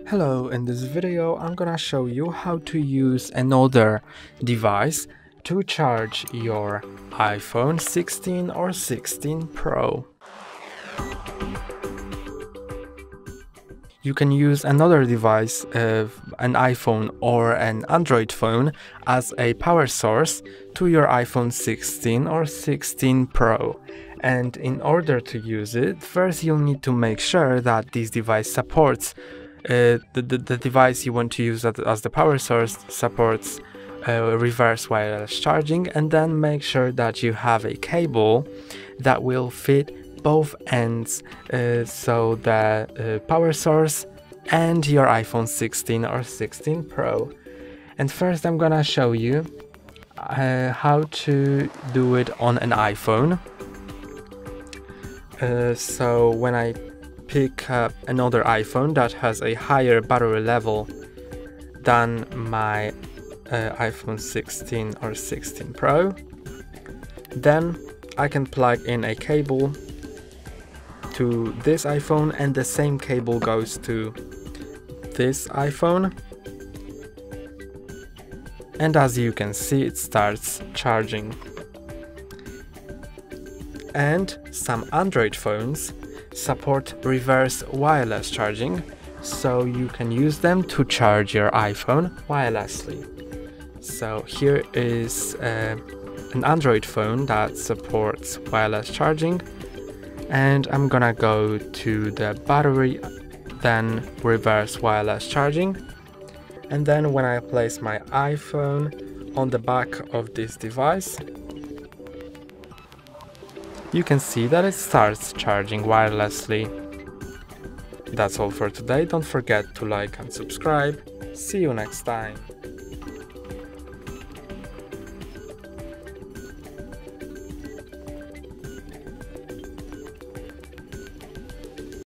Hello, in this video I'm gonna show you how to use another device to charge your iPhone 16 or 16 Pro. You can use another device, uh, an iPhone or an Android phone, as a power source to your iPhone 16 or 16 Pro. And in order to use it, first you'll need to make sure that this device supports uh, the, the, the, device you want to use as the power source supports uh, reverse wireless charging and then make sure that you have a cable that will fit both ends uh, so the uh, power source and your iPhone 16 or 16 Pro. And first I'm gonna show you uh, how to do it on an iPhone. So when I pick up another iPhone that has a higher battery level than my uh, iPhone 16 or 16 Pro. Then I can plug in a cable to this iPhone and the same cable goes to this iPhone. And as you can see, it starts charging. And some Android phones support reverse wireless charging, so you can use them to charge your iPhone wirelessly. So here is uh, an Android phone that supports wireless charging and I'm gonna go to the battery then reverse wireless charging and then when I place my iPhone on the back of this device you can see that it starts charging wirelessly. That's all for today, don't forget to like and subscribe. See you next time.